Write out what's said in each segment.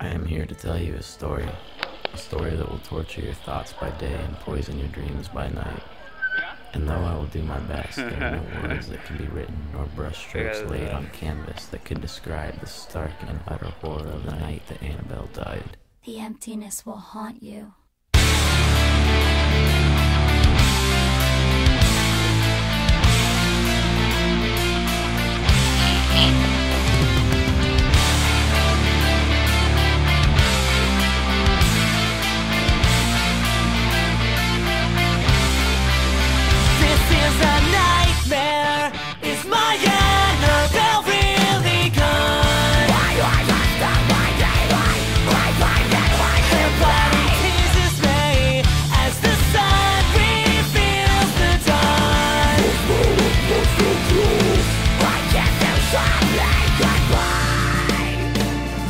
I am here to tell you a story. A story that will torture your thoughts by day and poison your dreams by night. And though I will do my best, there are no words that can be written nor brushstrokes laid on canvas that can describe the stark and utter horror of the night that Annabelle died. The emptiness will haunt you.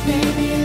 baby.